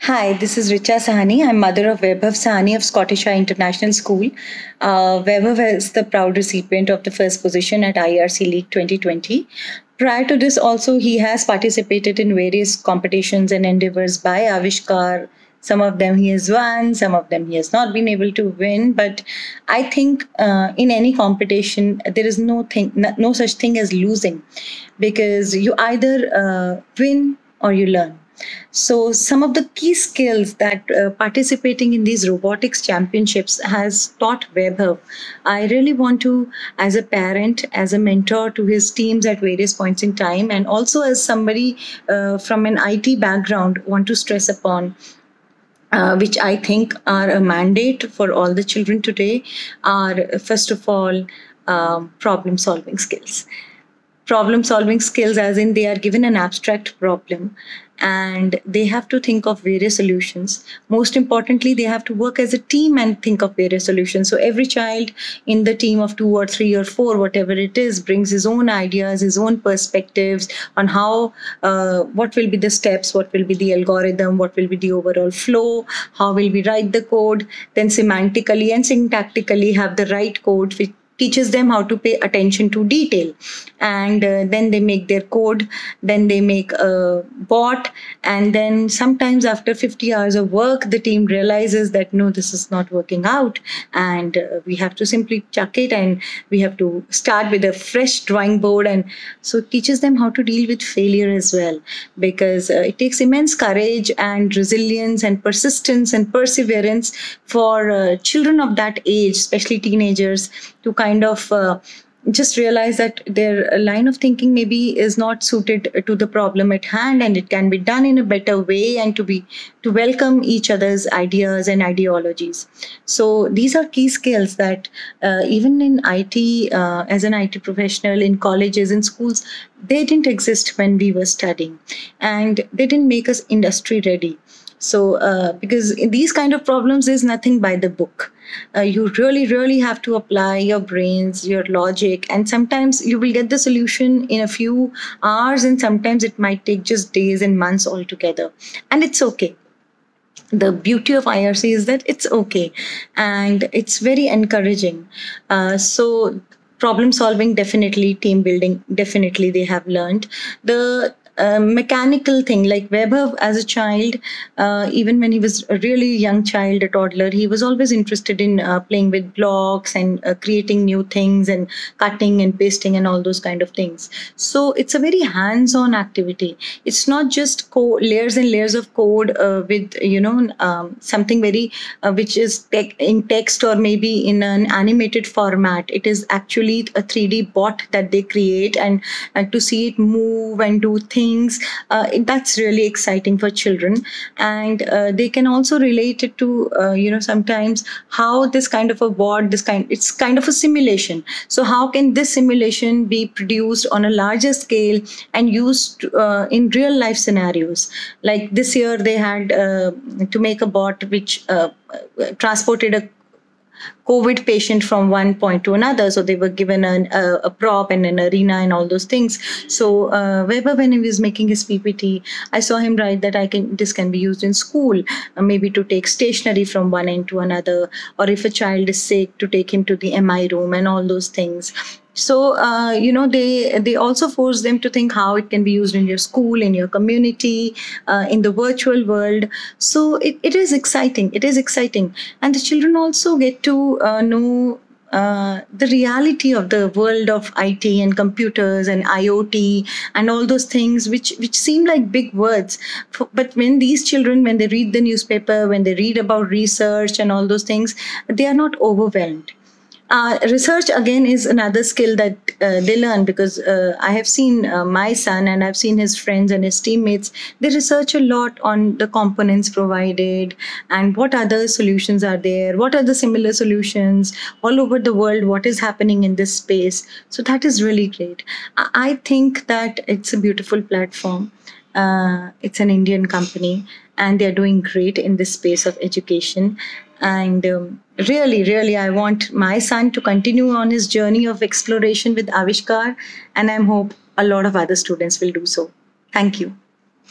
Hi, this is Richa Sahni. I'm mother of Vaibhav Sahni of Scottish International School. Uh, Vaibhav is the proud recipient of the first position at IRC League 2020. Prior to this, also, he has participated in various competitions and endeavors by Avishkaar. Some of them he has won, some of them he has not been able to win. But I think uh, in any competition, there is no thing, no such thing as losing, because you either uh, win or you learn so, some of the key skills that uh, participating in these robotics championships has taught Vaibhav, I really want to, as a parent, as a mentor to his teams at various points in time, and also as somebody uh, from an IT background, want to stress upon. Uh, which I think are a mandate for all the children today, are first of all um, problem solving skills problem solving skills as in they are given an abstract problem and they have to think of various solutions. Most importantly they have to work as a team and think of various solutions. So every child in the team of two or three or four whatever it is brings his own ideas his own perspectives on how uh, what will be the steps what will be the algorithm what will be the overall flow how will we write the code. Then semantically and syntactically have the right code which teaches them how to pay attention to detail. And uh, then they make their code then they make a bot and then sometimes after 50 hours of work the team realizes that no this is not working out and uh, we have to simply chuck it and we have to start with a fresh drawing board and so teaches them how to deal with failure as well. Because uh, it takes immense courage and resilience and persistence and perseverance for uh, children of that age especially teenagers to kind of uh, just realize that their line of thinking maybe is not suited to the problem at hand and it can be done in a better way and to be to welcome each other's ideas and ideologies. So these are key skills that uh, even in it uh, as an it professional in colleges and schools they didn't exist when we were studying. And they didn't make us industry ready so, uh, because in these kind of problems, there's nothing by the book. Uh, you really, really have to apply your brains, your logic, and sometimes you will get the solution in a few hours, and sometimes it might take just days and months altogether. And it's okay the beauty of IRC is that it's okay and it's very encouraging. Uh, so problem solving definitely team building definitely they have learned the a mechanical thing like Vaibhav as a child, uh, even when he was a really young child, a toddler, he was always interested in uh, playing with blocks and uh, creating new things and cutting and pasting and all those kind of things. So it's a very hands-on activity. It's not just co- layers and layers of code uh, with you know um, something very uh, which is in text or maybe in an animated format. It is actually a 3D bot that they create and, and to see it move and do things things uh, that's really exciting for children. And uh, they can also relate it to uh, you know sometimes how this kind of a board this kind it's kind of a simulation. So how can this simulation be produced on a larger scale and used uh, in real life scenarios? Like this year they had uh, to make a bot which transported a COVID patient from one point to another. So they were given an, a, a, prop and an arena and all those things. So uh, Vaibhav, when he was making his PPT, I saw him write that I can this can be used in school, uh, maybe to take stationery from one end to another, or if a child is sick, to take him to the MI room and all those things so uh, you know they they also force them to think how it can be used in your school in your community uh, in the virtual world. So it, it is exciting it is exciting. And the children also get to uh, know uh, the reality of the world of IT and computers and IoT and all those things, which which seem like big words, but when these children, when they read the newspaper, when they read about research and all those things, they are not overwhelmed uh, research again is another skill that uh, they learn because uh, I have seen uh, my son and I've seen his friends and his teammates. They research a lot on the components provided and what other solutions are there, what are the similar solutions all over the world, what is happening in this space. So that is really great. I think that it's a beautiful platform. Uh, it's an Indian company and they're doing great in this space of education. And um, really, really, I want my son to continue on his journey of exploration with Avishkaar, and I hope a lot of other students will do so. Thank you.